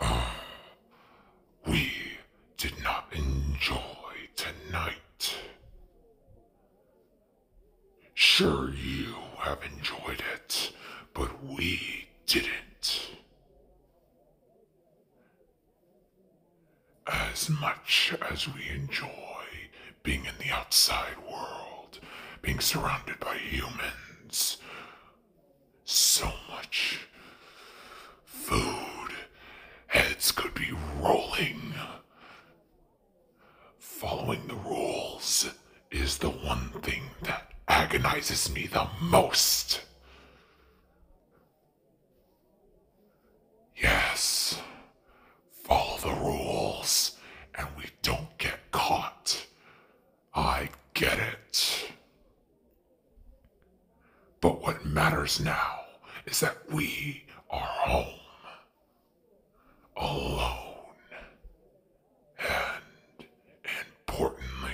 We did not enjoy tonight. Sure, you have enjoyed it, but we didn't. As much as we enjoy being in the outside world, being surrounded by humans, so much food, heads could be rolling. Following the rules is the one thing that agonizes me the most. Yes, follow the rules and we don't get caught. I get it. But what matters now is that we are home. Alone. And importantly,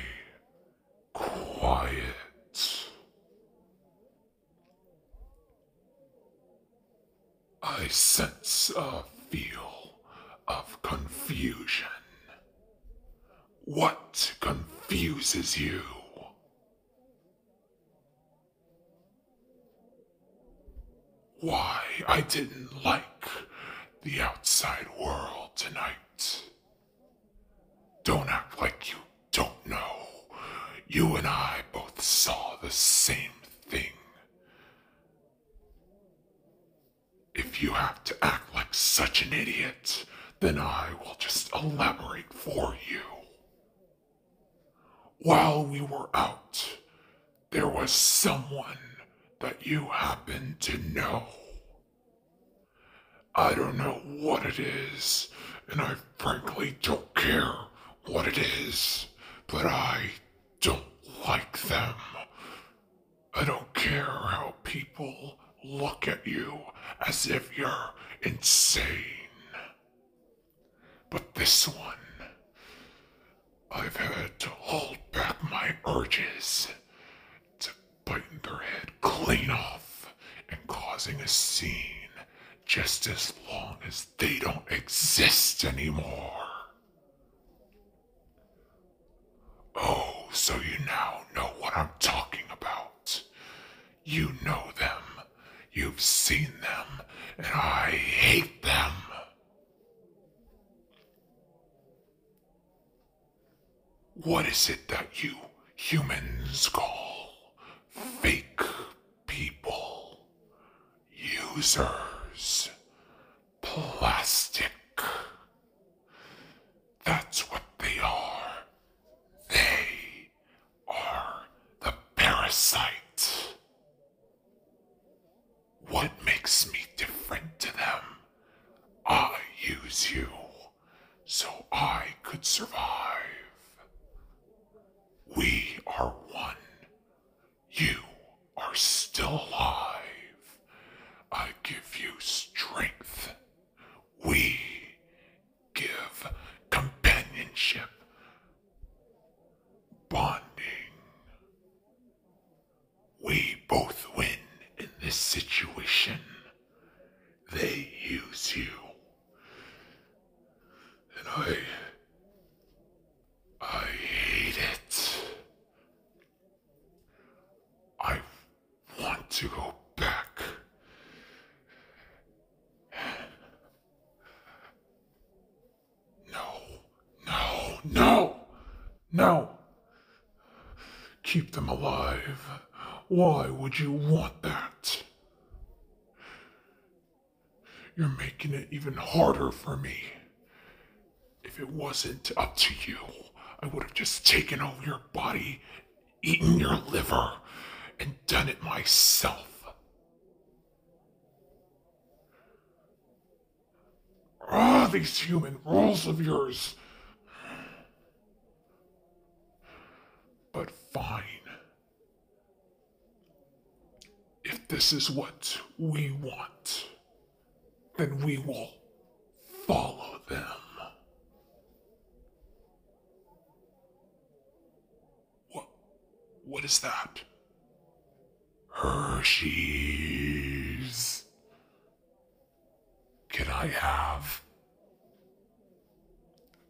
quiet. I sense a feel of confusion. What confuses you? Why I didn't like the outside world tonight. Don't act like you don't know. You and I both saw the same thing. If you have to act like such an idiot, then I will just elaborate for you. While we were out, there was someone that you happen to know. I don't know what it is, and I frankly don't care what it is, but I don't like them. I don't care how people look at you as if you're insane. But this one, I've had to hold back my urges to biting their head clean off and causing a scene just as long as they don't exist anymore. Oh, so you now know what I'm talking about. You know them, you've seen them, and I hate them. What is it that you humans call fake people? Users. Plastic. That's what they are. They are the parasite. What makes me different to them? I use you so I could survive. We are one. You are still alive. I give you strength. We give companionship, bonding. We both win in this situation. They use you. And I. I hate it. I want to go back. No, no, no, no. Keep them alive. Why would you want that? You're making it even harder for me. If it wasn't up to you, I would have just taken over your body, eaten your liver, and done it myself. Ah, these human rules of yours. But fine. If this is what we want, then we will follow them. What, What is that? Hershey's. Can I have?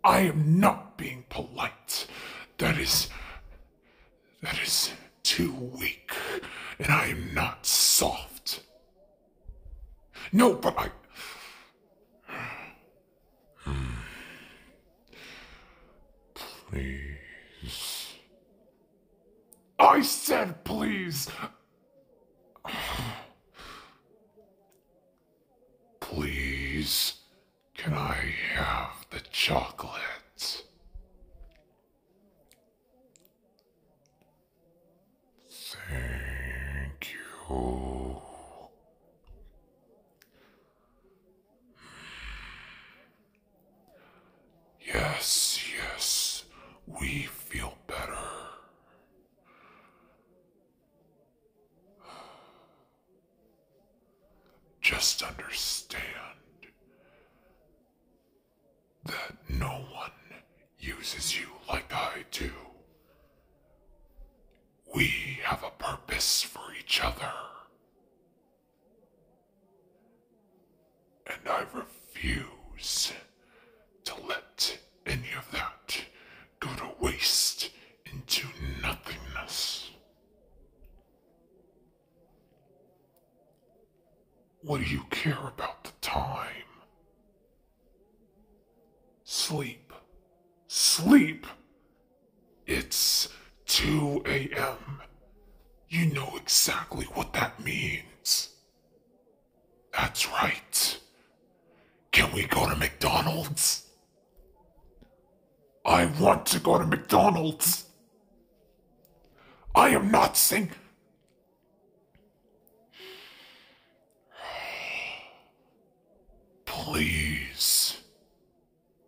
I am not being polite. That is. That is too weak. And I am not soft. No, but I. Hmm. Please. I said please. Please, can I have the chocolate? Thank you. Yes, yes, we feel better. Just understand that no one uses you like I do. We have a purpose for each other. And I refuse to let any of that go to waste into nothingness. What do you care about the time? Sleep. Sleep. It's 2 a.m. You know exactly what that means. That's right. Can we go to McDonald's? I want to go to McDonald's. I am not saying. Please,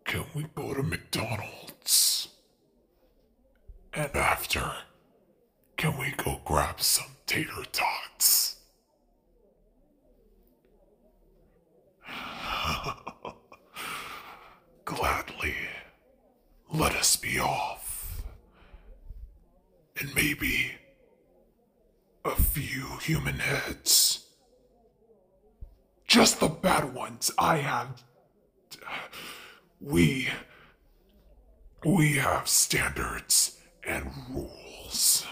can we go to McDonald's? And after, can we go grab some tater tots? Gladly, let us be off. And maybe a few human heads. Just the bad ones I have. We. We have standards and rules.